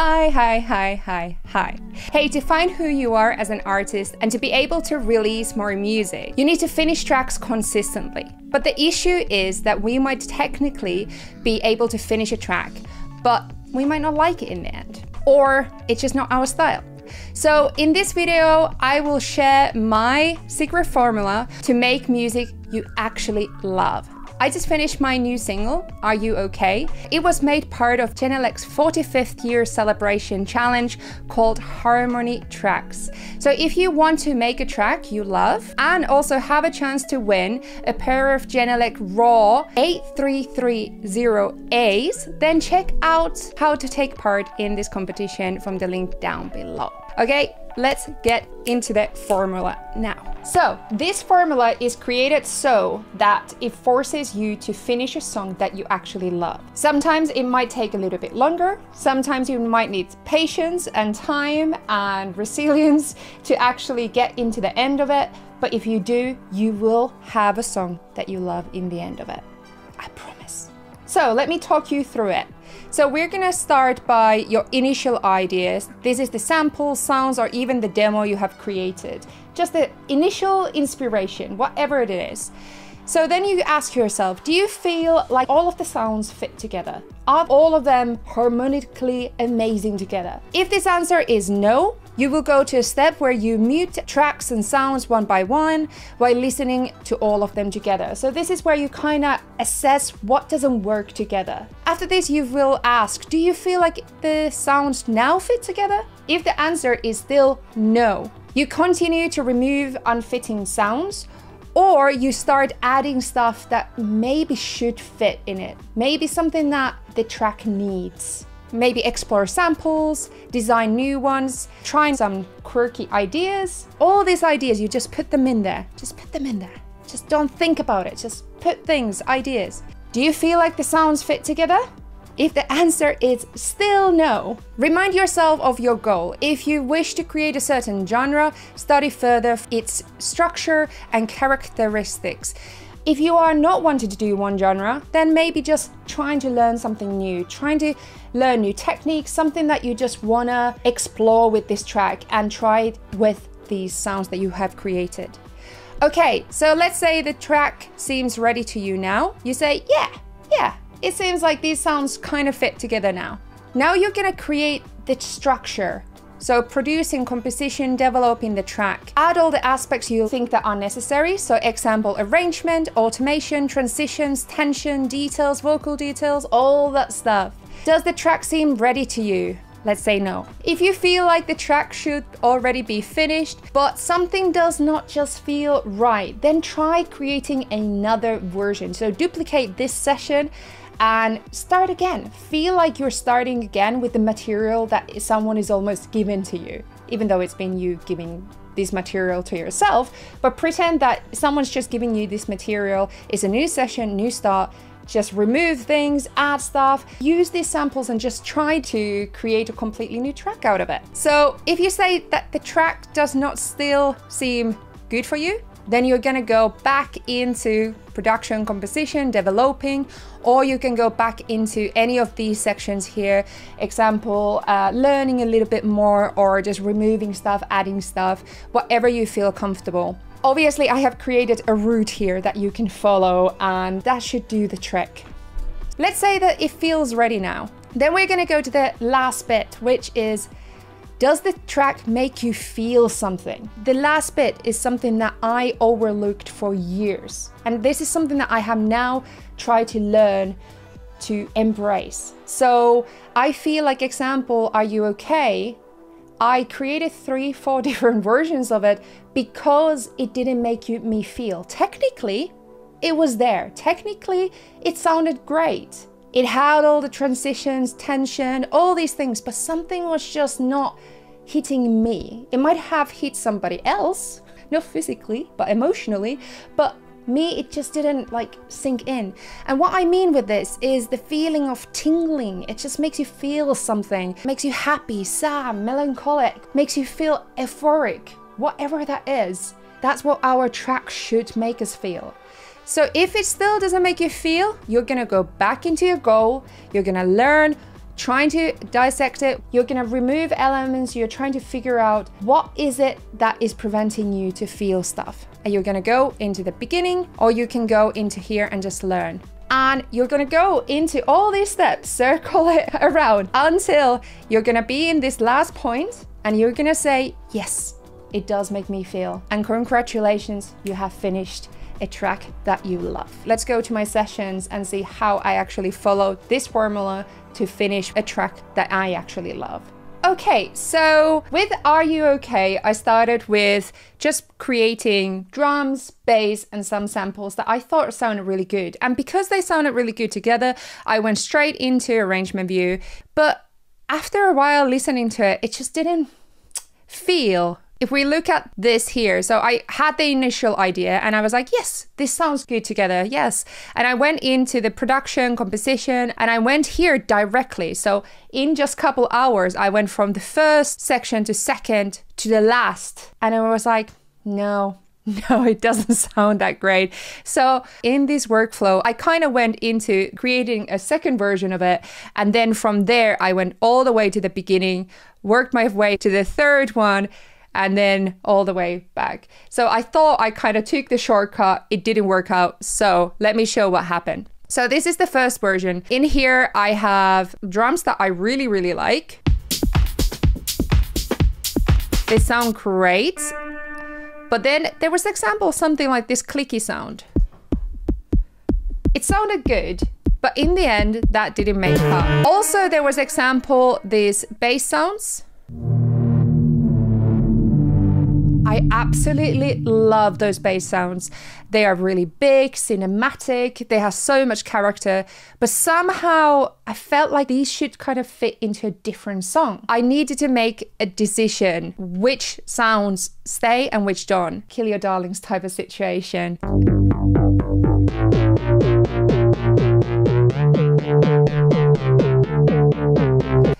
Hi, hi, hi, hi, hi. Hey, to find who you are as an artist and to be able to release more music, you need to finish tracks consistently. But the issue is that we might technically be able to finish a track, but we might not like it in the end. Or it's just not our style. So in this video, I will share my secret formula to make music you actually love. I just finished my new single, Are You Okay? It was made part of Genelec's 45th year celebration challenge called Harmony Tracks. So if you want to make a track you love and also have a chance to win a pair of Genelec Raw 8330As, then check out how to take part in this competition from the link down below. Okay, let's get into the formula now. So this formula is created so that it forces you to finish a song that you actually love. Sometimes it might take a little bit longer. Sometimes you might need patience and time and resilience to actually get into the end of it. But if you do, you will have a song that you love in the end of it. I promise. So let me talk you through it. So we're gonna start by your initial ideas. This is the sample, sounds, or even the demo you have created. Just the initial inspiration, whatever it is. So then you ask yourself, do you feel like all of the sounds fit together? Are all of them harmonically amazing together? If this answer is no, you will go to a step where you mute tracks and sounds one by one while listening to all of them together. So this is where you kind of assess what doesn't work together. After this, you will ask, do you feel like the sounds now fit together? If the answer is still no, you continue to remove unfitting sounds or you start adding stuff that maybe should fit in it. Maybe something that the track needs maybe explore samples, design new ones, try some quirky ideas. All these ideas, you just put them in there. Just put them in there. Just don't think about it. Just put things, ideas. Do you feel like the sounds fit together? If the answer is still no, remind yourself of your goal. If you wish to create a certain genre, study further its structure and characteristics. If you are not wanting to do one genre, then maybe just trying to learn something new, trying to learn new techniques, something that you just wanna explore with this track and try it with these sounds that you have created. Okay, so let's say the track seems ready to you now. You say, yeah, yeah, it seems like these sounds kind of fit together now. Now you're gonna create the structure so producing composition, developing the track. Add all the aspects you think that are necessary. So example, arrangement, automation, transitions, tension, details, vocal details, all that stuff. Does the track seem ready to you? Let's say no. If you feel like the track should already be finished, but something does not just feel right, then try creating another version. So duplicate this session and start again. Feel like you're starting again with the material that someone is almost given to you, even though it's been you giving this material to yourself. But pretend that someone's just giving you this material. It's a new session, new start. Just remove things, add stuff, use these samples and just try to create a completely new track out of it. So if you say that the track does not still seem good for you, then you're gonna go back into production, composition, developing, or you can go back into any of these sections here. Example, uh, learning a little bit more or just removing stuff, adding stuff, whatever you feel comfortable. Obviously, I have created a route here that you can follow and that should do the trick. Let's say that it feels ready now. Then we're gonna go to the last bit, which is does the track make you feel something? The last bit is something that I overlooked for years. And this is something that I have now tried to learn to embrace. So I feel like example, Are You Okay? I created three, four different versions of it because it didn't make you, me feel. Technically, it was there. Technically, it sounded great. It had all the transitions, tension, all these things, but something was just not hitting me. It might have hit somebody else, not physically, but emotionally, but me, it just didn't like sink in. And what I mean with this is the feeling of tingling. It just makes you feel something, makes you happy, sad, melancholic, makes you feel euphoric, whatever that is. That's what our track should make us feel. So if it still doesn't make you feel, you're gonna go back into your goal, you're gonna learn trying to dissect it. You're gonna remove elements. You're trying to figure out what is it that is preventing you to feel stuff. And you're gonna go into the beginning or you can go into here and just learn. And you're gonna go into all these steps, circle it around until you're gonna be in this last point and you're gonna say, yes, it does make me feel. And congratulations, you have finished a track that you love. Let's go to my sessions and see how I actually follow this formula to finish a track that I actually love. Okay, so with Are You Okay, I started with just creating drums, bass, and some samples that I thought sounded really good. And because they sounded really good together, I went straight into arrangement view. But after a while listening to it, it just didn't feel if we look at this here, so I had the initial idea and I was like, yes, this sounds good together. Yes. And I went into the production, composition, and I went here directly. So in just a couple hours, I went from the first section to second to the last. And I was like, no, no, it doesn't sound that great. So, in this workflow, I kind of went into creating a second version of it. And then from there, I went all the way to the beginning, worked my way to the third one, and then all the way back. So I thought I kind of took the shortcut. It didn't work out. So let me show what happened. So this is the first version. In here, I have drums that I really, really like. They sound great. But then there was example something like this clicky sound. It sounded good, but in the end, that didn't make up. Also, there was example these bass sounds. I absolutely love those bass sounds. They are really big, cinematic, they have so much character, but somehow I felt like these should kind of fit into a different song. I needed to make a decision which sounds stay and which don't. Kill your darlings type of situation.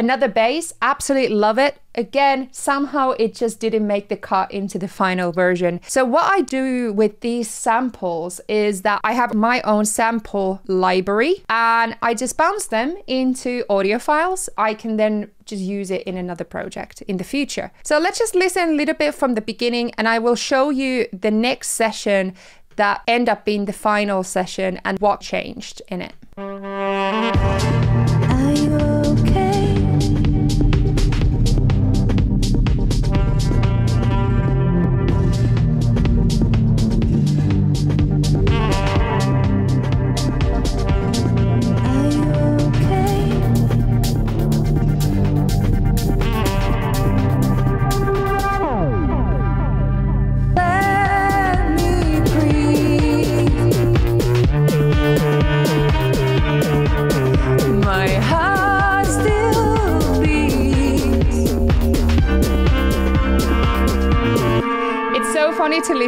Another bass, absolutely love it. Again, somehow it just didn't make the cut into the final version. So what I do with these samples is that I have my own sample library and I just bounce them into audio files. I can then just use it in another project in the future. So let's just listen a little bit from the beginning and I will show you the next session that end up being the final session and what changed in it.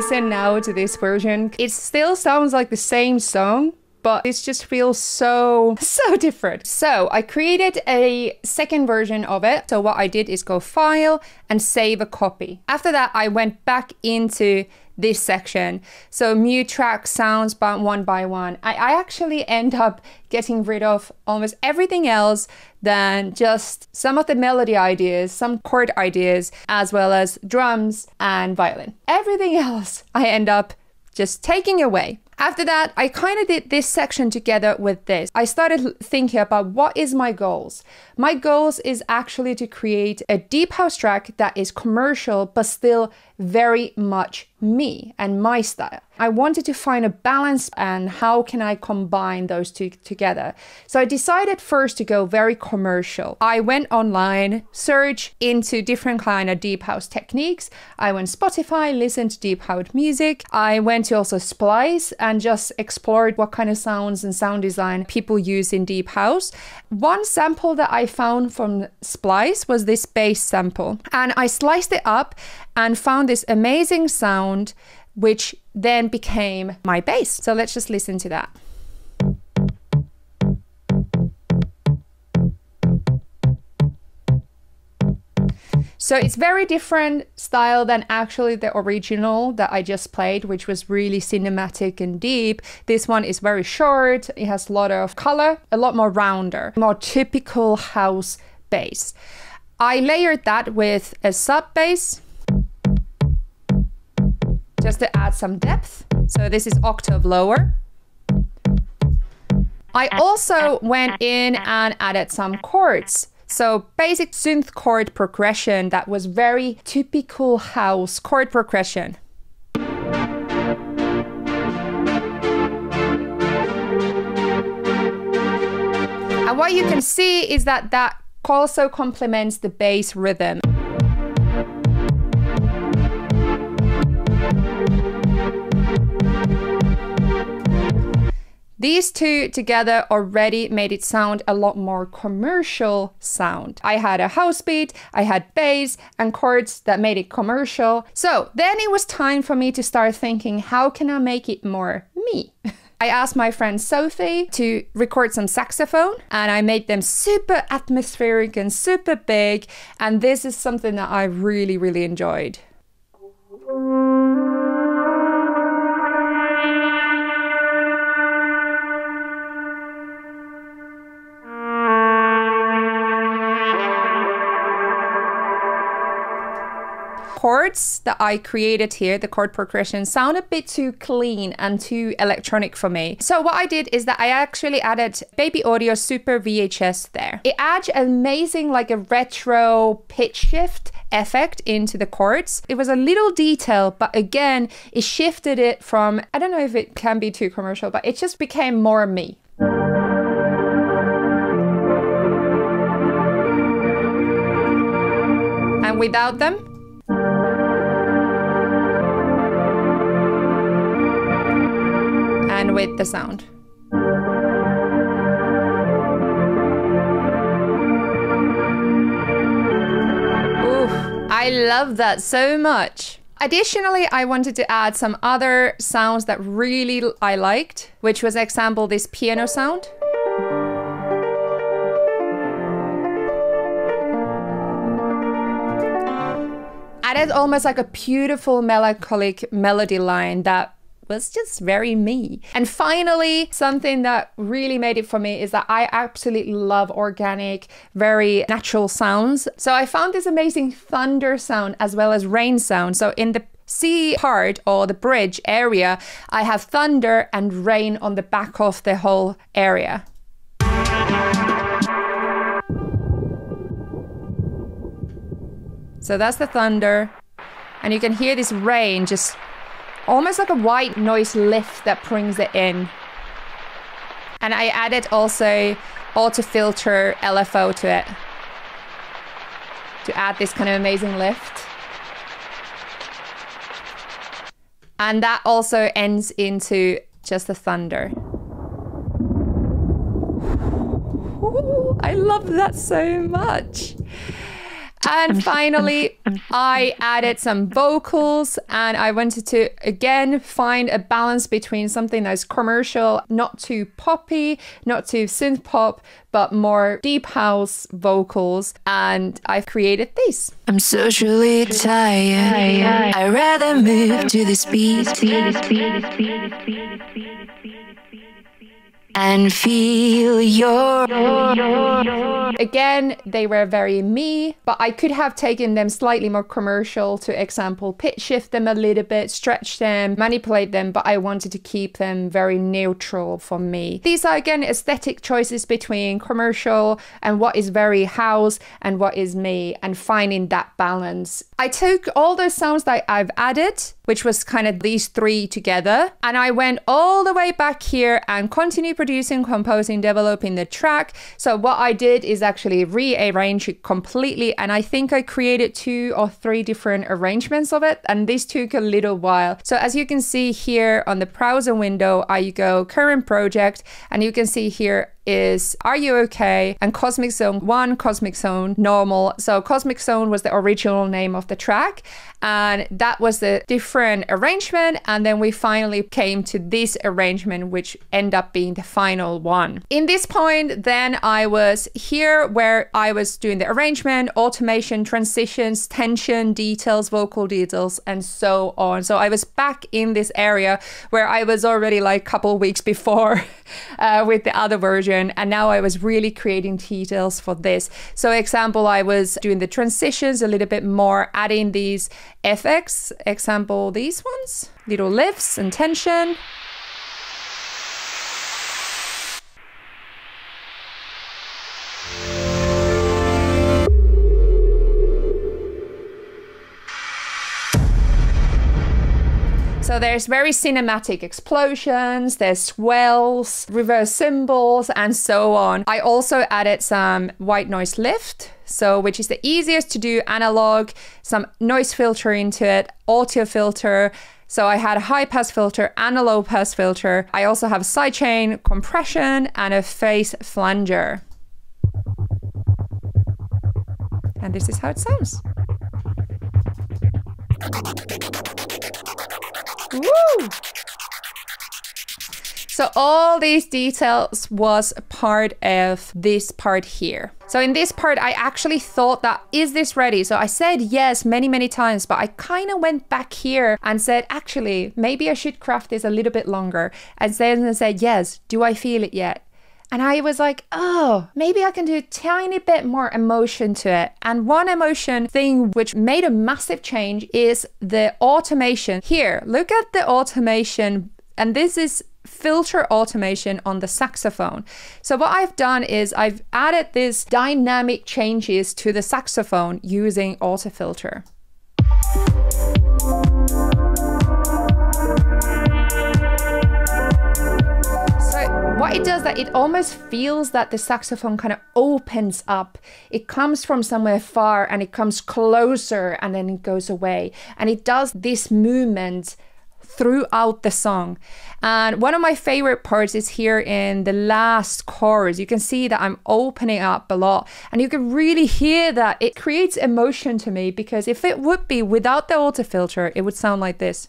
Listen now to this version. It still sounds like the same song, but this just feels so, so different. So I created a second version of it. So what I did is go file and save a copy. After that, I went back into this section. So mute track sounds by one by one. I, I actually end up getting rid of almost everything else than just some of the melody ideas, some chord ideas, as well as drums and violin. Everything else I end up just taking away. After that, I kind of did this section together with this. I started thinking about what is my goals. My goals is actually to create a deep house track that is commercial but still very much me and my style. I wanted to find a balance and how can I combine those two together. So I decided first to go very commercial. I went online, search into different kind of deep house techniques. I went Spotify, listened to deep house music. I went to also Splice and just explored what kind of sounds and sound design people use in deep house. One sample that I found from Splice was this bass sample and I sliced it up and found this amazing sound, which then became my bass. So let's just listen to that. So it's very different style than actually the original that I just played, which was really cinematic and deep. This one is very short. It has a lot of color, a lot more rounder, more typical house bass. I layered that with a sub bass just to add some depth. So this is octave lower. I also went in and added some chords. So basic synth chord progression that was very typical house chord progression. And what you can see is that that also complements the bass rhythm. These two together already made it sound a lot more commercial sound. I had a house beat, I had bass and chords that made it commercial. So then it was time for me to start thinking, how can I make it more me? I asked my friend Sophie to record some saxophone and I made them super atmospheric and super big. And this is something that I really, really enjoyed. Chords that I created here, the chord progression, sound a bit too clean and too electronic for me. So what I did is that I actually added Baby Audio Super VHS there. It adds amazing like a retro pitch shift effect into the chords. It was a little detail, but again, it shifted it from, I don't know if it can be too commercial, but it just became more me. And without them, with the sound. I love that so much. Additionally, I wanted to add some other sounds that really I liked, which was example this piano sound. Added almost like a beautiful melancholic melody line that was just very me. And finally, something that really made it for me is that I absolutely love organic, very natural sounds. So I found this amazing thunder sound as well as rain sound. So in the C part or the bridge area, I have thunder and rain on the back of the whole area. So that's the thunder. And you can hear this rain just almost like a white noise lift that brings it in. And I added also auto filter LFO to it to add this kind of amazing lift. And that also ends into just the thunder. Ooh, I love that so much. And finally, I added some vocals and I wanted to again find a balance between something that's commercial, not too poppy, not too synth pop, but more deep house vocals. And I've created this. I'm socially tired. I'd rather move to the speed and feel your. Again, they were very me, but I could have taken them slightly more commercial to example, pitch shift them a little bit, stretch them, manipulate them, but I wanted to keep them very neutral for me. These are again aesthetic choices between commercial and what is very house and what is me and finding that balance. I took all those sounds that I've added, which was kind of these three together, and I went all the way back here and continued producing, composing, developing the track. So what I did is actually rearrange it completely, and I think I created two or three different arrangements of it, and this took a little while. So as you can see here on the browser window, I go current project, and you can see here is Are You Okay? and Cosmic Zone 1, Cosmic Zone Normal. So Cosmic Zone was the original name of the track and that was the different arrangement and then we finally came to this arrangement which ended up being the final one. In this point then I was here where I was doing the arrangement, automation, transitions, tension, details, vocal details and so on. So I was back in this area where I was already like a couple weeks before uh, with the other version and now I was really creating details for this. So example I was doing the transitions a little bit more, adding these FX, example these ones, little lifts and tension. There's very cinematic explosions, there's swells, reverse cymbals, and so on. I also added some white noise lift, so which is the easiest to do analog, some noise filter into it, auto filter. So I had a high pass filter and a low pass filter. I also have a sidechain compression and a phase flanger. And this is how it sounds. Woo! So all these details was part of this part here. So in this part, I actually thought that, is this ready? So I said yes many, many times, but I kind of went back here and said, actually, maybe I should craft this a little bit longer. And then I said, yes, do I feel it yet? And I was like, oh, maybe I can do a tiny bit more emotion to it. And one emotion thing which made a massive change is the automation. Here, look at the automation. And this is filter automation on the saxophone. So what I've done is I've added these dynamic changes to the saxophone using auto filter. What it does that it almost feels that the saxophone kind of opens up it comes from somewhere far and it comes closer and then it goes away and it does this movement throughout the song. And one of my favorite parts is here in the last chorus. You can see that I'm opening up a lot, and you can really hear that it creates emotion to me because if it would be without the auto filter, it would sound like this.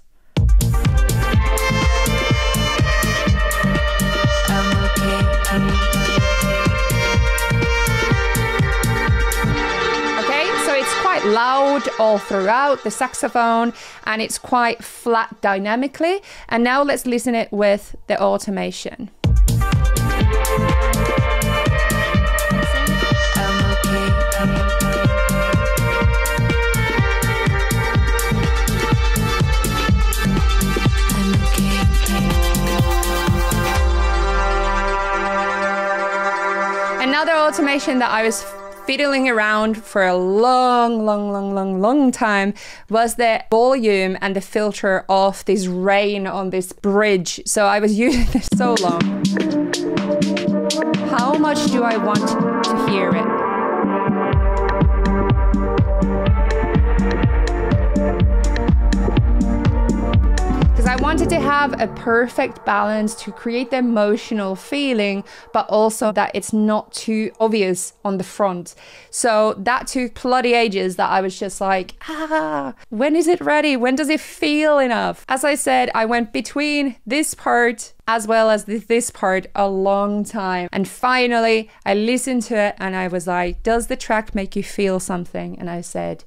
Loud all throughout the saxophone and it's quite flat dynamically. And now let's listen it with the automation. Another automation that I was fiddling around for a long, long, long, long, long time was the volume and the filter of this rain on this bridge. So I was using this so long. How much do I want to hear it? Wanted to have a perfect balance to create the emotional feeling, but also that it's not too obvious on the front. So that took bloody ages that I was just like, ah, when is it ready? When does it feel enough? As I said, I went between this part as well as this part a long time. And finally, I listened to it and I was like, does the track make you feel something? And I said,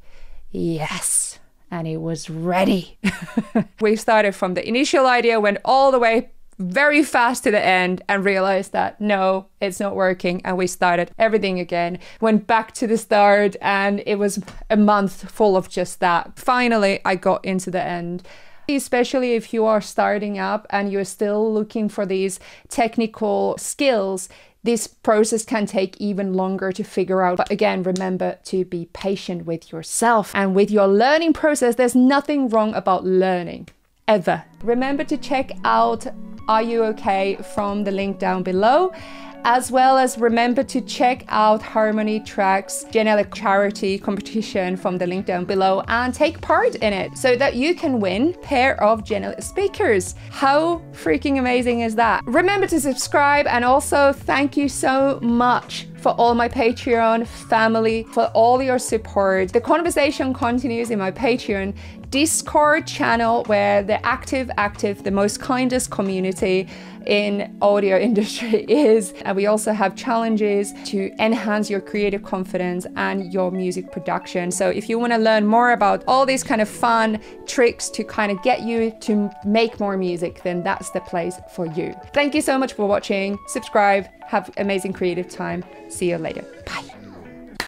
yes and it was ready. we started from the initial idea, went all the way very fast to the end and realized that no, it's not working. And we started everything again, went back to the start, and it was a month full of just that. Finally, I got into the end. Especially if you are starting up and you're still looking for these technical skills, this process can take even longer to figure out. But again, remember to be patient with yourself and with your learning process. There's nothing wrong about learning ever. Remember to check out Are You Okay from the link down below. As well as remember to check out Harmony Track's Genelec charity competition from the link down below and take part in it so that you can win pair of Genelec speakers. How freaking amazing is that? Remember to subscribe and also thank you so much for all my Patreon family, for all your support. The conversation continues in my Patreon Discord channel where the active, active, the most kindest community in audio industry is. And we also have challenges to enhance your creative confidence and your music production. So if you want to learn more about all these kind of fun tricks to kind of get you to make more music, then that's the place for you. Thank you so much for watching. Subscribe. Have amazing creative time. See you later. Bye.